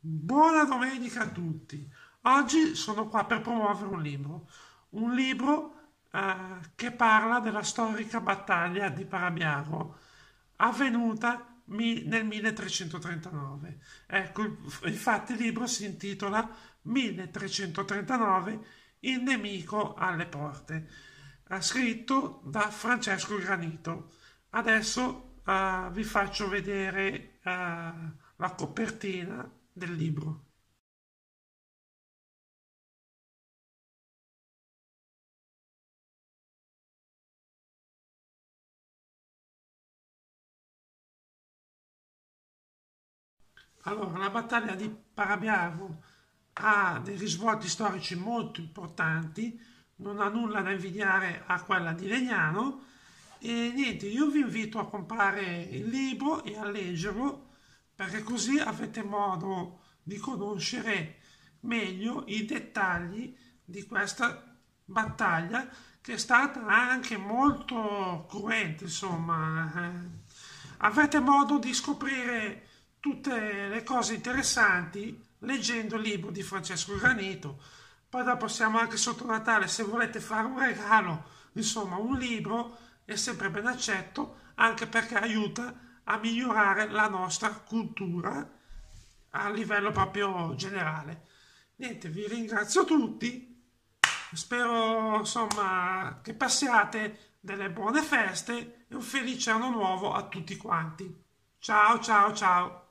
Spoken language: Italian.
Buona domenica a tutti. Oggi sono qua per promuovere un libro, un libro eh, che parla della storica battaglia di Parabiago avvenuta mi- nel 1339. Ecco, infatti il libro si intitola 1339, il nemico alle porte, eh, scritto da Francesco Granito. Adesso eh, vi faccio vedere eh, la copertina del libro. Allora, la battaglia di Parabiago ha dei risvolti storici molto importanti, non ha nulla da invidiare a quella di Legnano e niente, io vi invito a comprare il libro e a leggerlo perché così avete modo di conoscere meglio i dettagli di questa battaglia che è stata anche molto cruenta, insomma. eh. Avrete modo di scoprire tutte le cose interessanti leggendo il libro di Francesco Granito. Poi dopo siamo anche sotto Natale, se volete fare un regalo, insomma, un libro è sempre ben accetto, anche perché aiuta a migliorare la nostra cultura a livello proprio generale. Niente, vi ringrazio tutti, spero insomma che passiate delle buone feste e un felice anno nuovo a tutti quanti. Ciao ciao ciao!